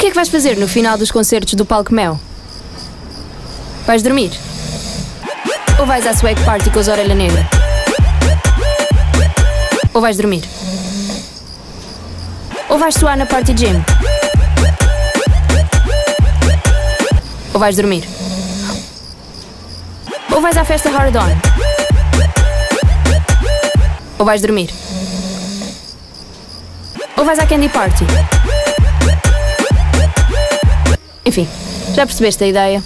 que é que vais fazer no final dos concertos do Palco Mel? Vais dormir? Ou vais à swag party com os orelha negra? Ou vais dormir? Ou vais suar na party gym? Ou vais dormir? Ou vais à festa hard on? Ou vais dormir? Ou vais à candy party? Enfim, já percebeste a ideia.